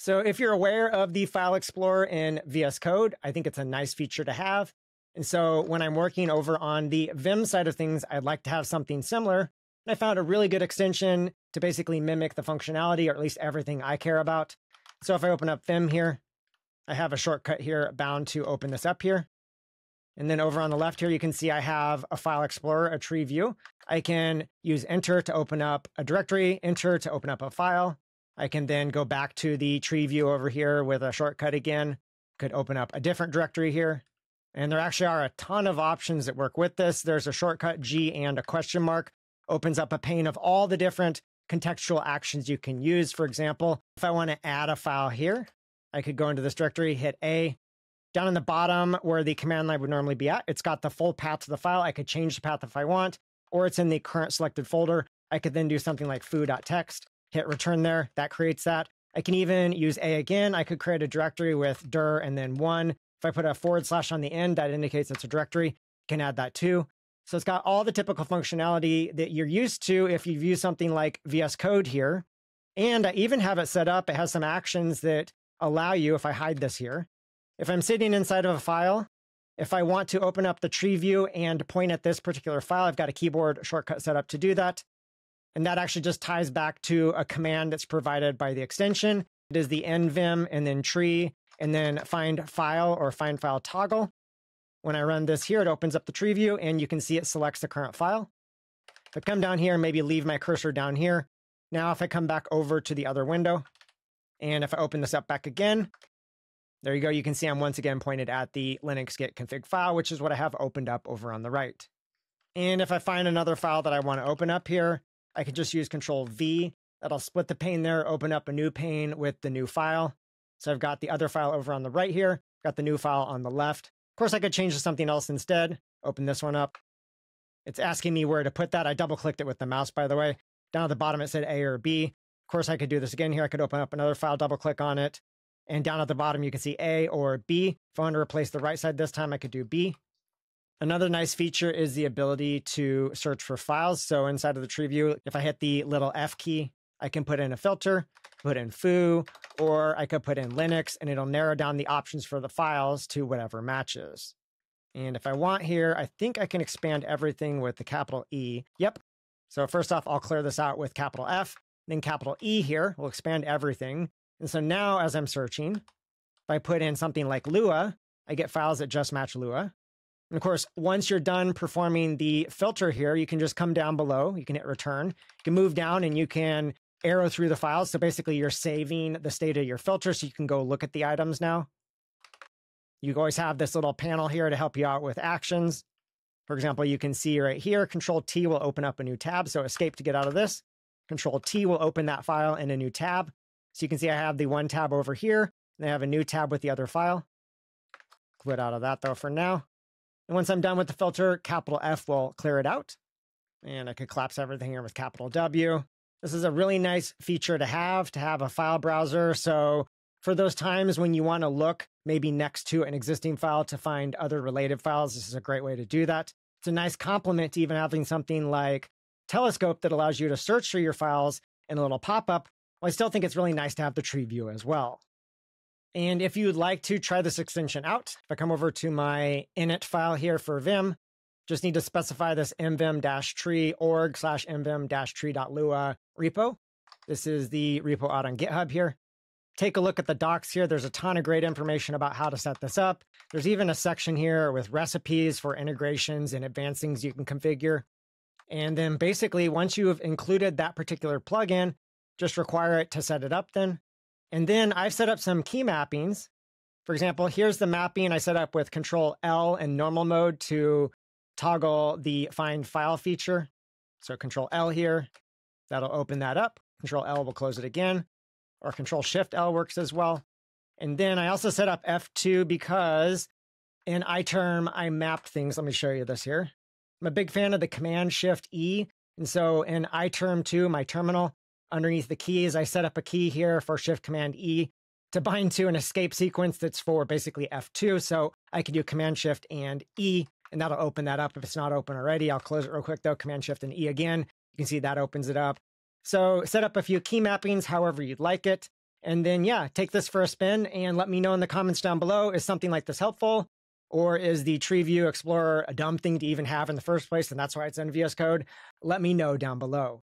So if you're aware of the File Explorer in VS Code, I think it's a nice feature to have. And so when I'm working over on the Vim side of things, I'd like to have something similar. And I found a really good extension to basically mimic the functionality, or at least everything I care about. So if I open up Vim here, I have a shortcut here bound to open this up here. And then over on the left here, you can see I have a file explorer, a tree view. I can use enter to open up a directory, enter to open up a file. I can then go back to the tree view over here with a shortcut again. Could open up a different directory here. And there actually are a ton of options that work with this. There's a shortcut G and a question mark opens up a pane of all the different contextual actions you can use. For example, if I want to add a file here, I could go into this directory, hit A, down in the bottom where the command line would normally be at, it's got the full path to the file. I could change the path if I want, or it's in the current selected folder. I could then do something like foo.txt, hit return there. That creates that. I can even use A again. I could create a directory with dir and then one. If I put a forward slash on the end, that indicates it's a directory. Can add that too. So it's got all the typical functionality that you're used to if you've used something like VS Code here. And I even have it set up. It has some actions that allow you, if I hide this here, if I'm sitting inside of a file, if I want to open up the tree view and point at this particular file, I've got a keyboard shortcut set up to do that. And that actually just ties back to a command that's provided by the extension. It is the nvim and then tree and then find file or find file toggle. When I run this here, it opens up the tree view and you can see it selects the current file. If I come down here and maybe leave my cursor down here, now if I come back over to the other window, and if I open this up back again, there you go. You can see I'm once again pointed at the Linux git config file, which is what I have opened up over on the right. And if I find another file that I want to open up here, I can just use control V. That'll split the pane there, open up a new pane with the new file. So I've got the other file over on the right here, got the new file on the left. Of course, I could change to something else instead. Open this one up. It's asking me where to put that. I double clicked it with the mouse, by the way. Down at the bottom, it said A or B. Of course, I could do this again here. I could open up another file, double click on it, and down at the bottom, you can see A or B. If I want to replace the right side this time, I could do B. Another nice feature is the ability to search for files. So inside of the tree view, if I hit the little F key, I can put in a filter, put in foo, or I could put in Linux and it'll narrow down the options for the files to whatever matches. And if I want here, I think I can expand everything with the capital E. Yep. So first off, I'll clear this out with capital F, then capital E here will expand everything. And so now as I'm searching, if I put in something like Lua, I get files that just match Lua. And of course, once you're done performing the filter here, you can just come down below. You can hit return. You can move down and you can arrow through the files. So basically you're saving the state of your filter so you can go look at the items now. You always have this little panel here to help you out with actions. For example, you can see right here, Control T will open up a new tab. So escape to get out of this. Control T will open that file in a new tab. So you can see I have the one tab over here, and I have a new tab with the other file. Quit out of that though for now. And once I'm done with the filter, capital F will clear it out. And I could collapse everything here with capital W. This is a really nice feature to have, to have a file browser. So for those times when you want to look maybe next to an existing file to find other related files, this is a great way to do that. It's a nice complement to even having something like Telescope that allows you to search for your files in a little pop-up well, I still think it's really nice to have the tree view as well. And if you'd like to try this extension out, if I come over to my init file here for Vim, just need to specify this nvim-tree org slash nvim-tree.lua repo. This is the repo out on GitHub here. Take a look at the docs here. There's a ton of great information about how to set this up. There's even a section here with recipes for integrations and advanced things you can configure. And then basically, once you have included that particular plugin, just require it to set it up then. And then I've set up some key mappings. For example, here's the mapping I set up with control L and normal mode to toggle the find file feature. So control L here, that'll open that up. Control L will close it again, or control shift L works as well. And then I also set up F2 because in iTerm, I mapped things. Let me show you this here. I'm a big fan of the command shift E. And so in iTerm 2, my terminal, underneath the keys, I set up a key here for Shift Command E to bind to an escape sequence that's for basically F2. So I can do Command Shift and E, and that'll open that up. If it's not open already, I'll close it real quick though. Command Shift and E again. You can see that opens it up. So set up a few key mappings however you'd like it. And then, yeah, take this for a spin and let me know in the comments down below. Is something like this helpful? Or is the Tree View Explorer a dumb thing to even have in the first place? And that's why it's in VS Code? Let me know down below.